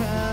shine.